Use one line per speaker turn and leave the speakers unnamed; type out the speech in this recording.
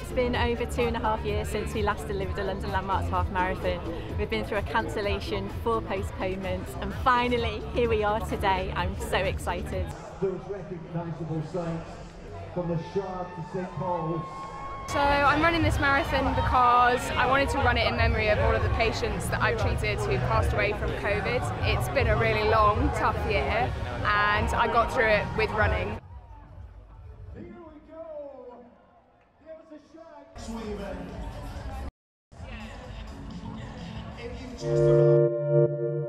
It's been over two and a half years since we last delivered a London Landmarks Half Marathon. We've been through a cancellation, four postponements, and finally here we are today. I'm so excited.
Recognisable sights from the Shard to St Paul's.
So I'm running this marathon because I wanted to run it in memory of all of the patients that I've treated who passed away from COVID. It's been a really long, tough year and I got through it with running.
Here we go! There's a shag sweeper. If you just